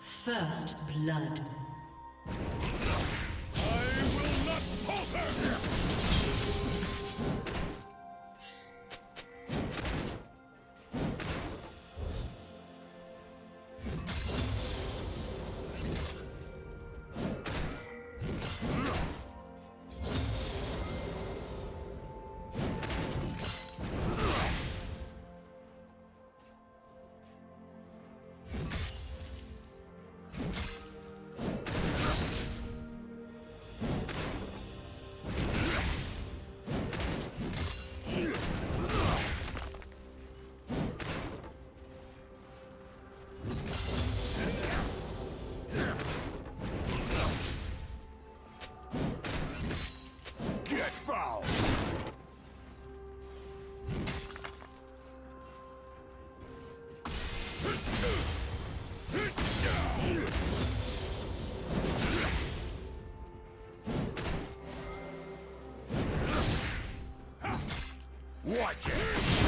First blood. I will not falter! Watch it!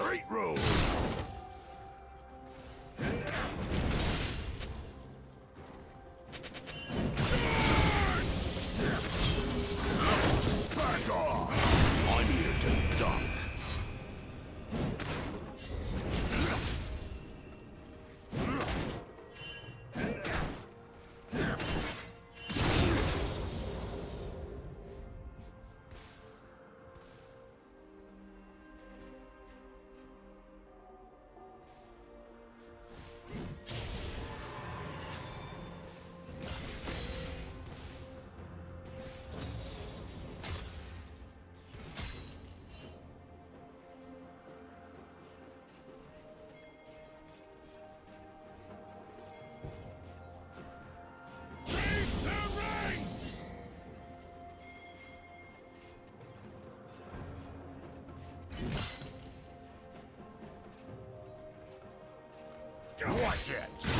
Straight road! Watch it!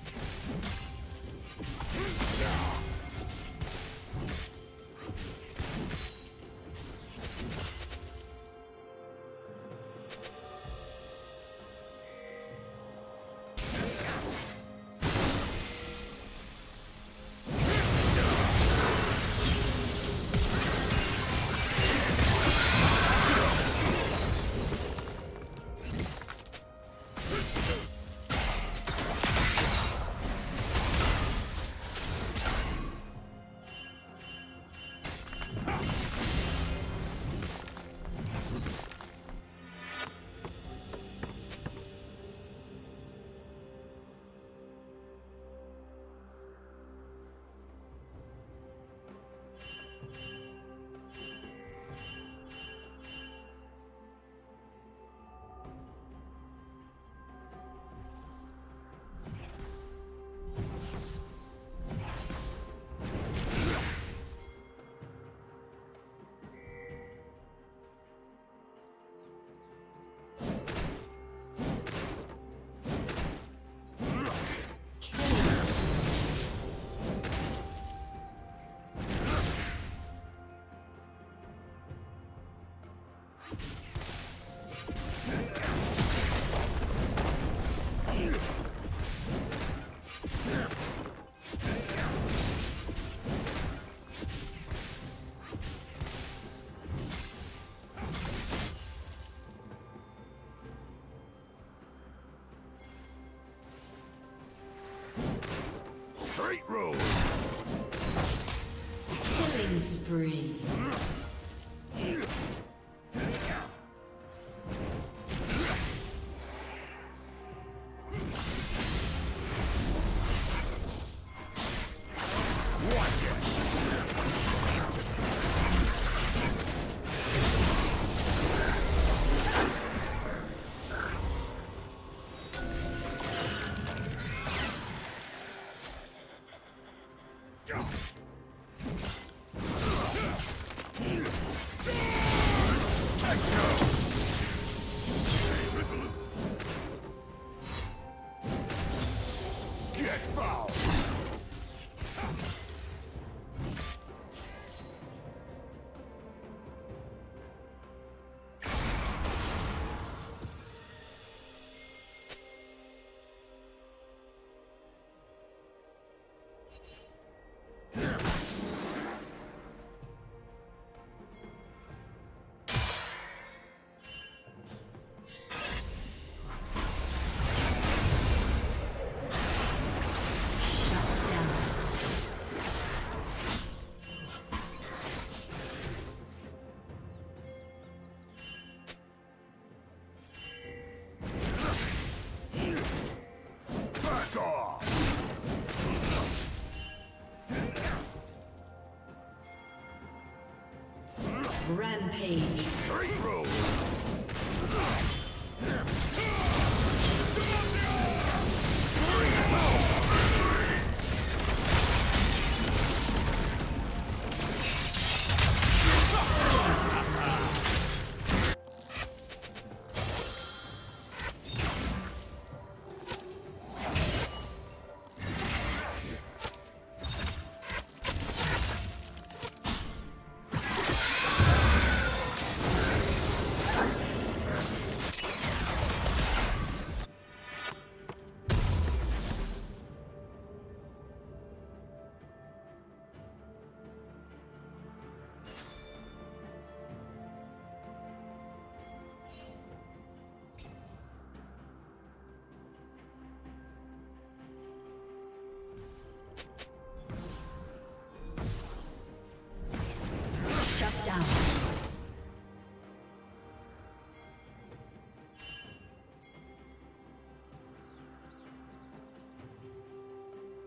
Rampage.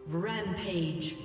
Rampage.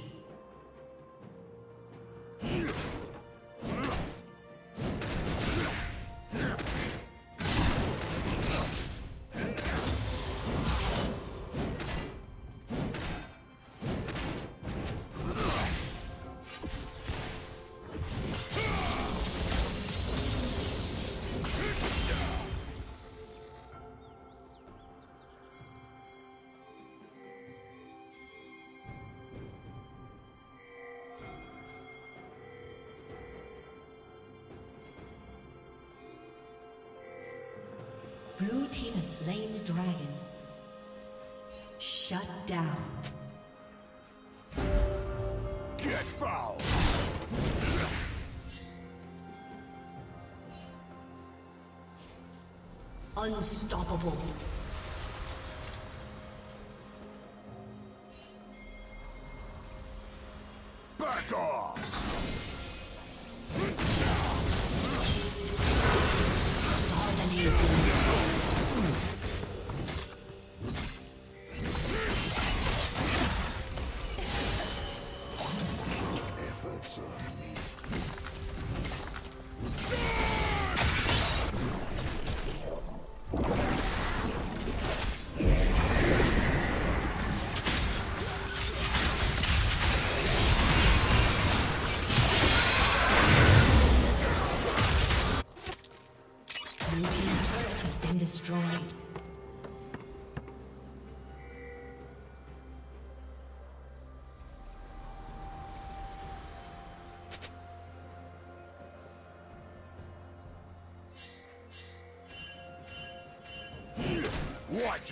Shut down. Get foul. Unstoppable. Watch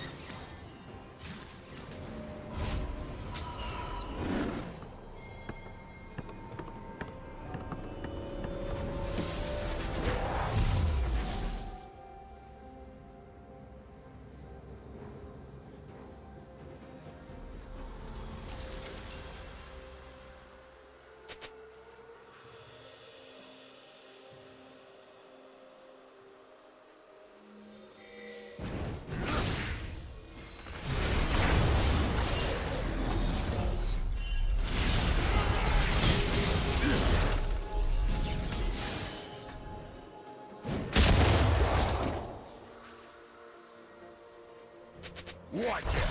Watch it!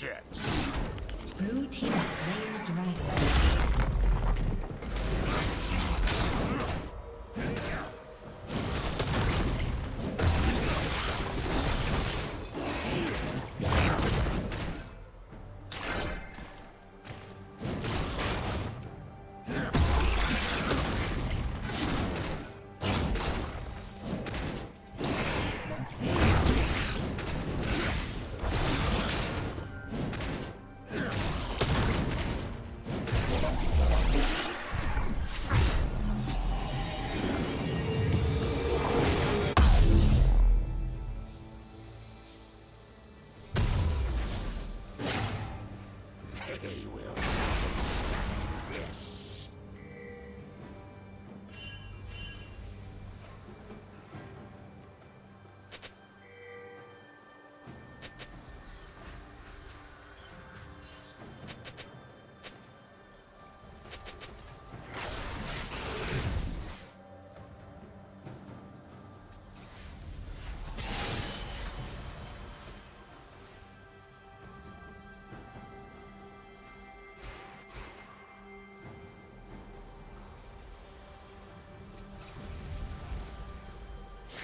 It! Blue Team slain dragon. They will.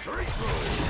Street rules!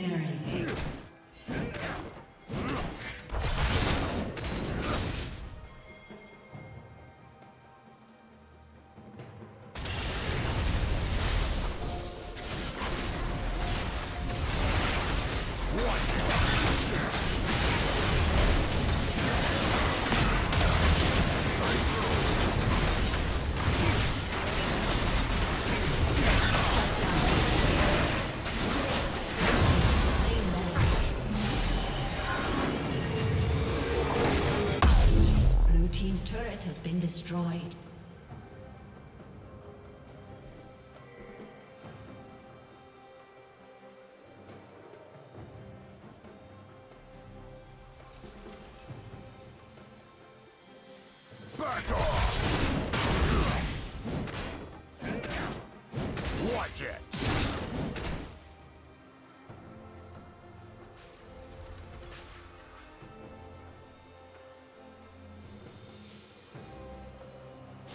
Legendary. Destroyed.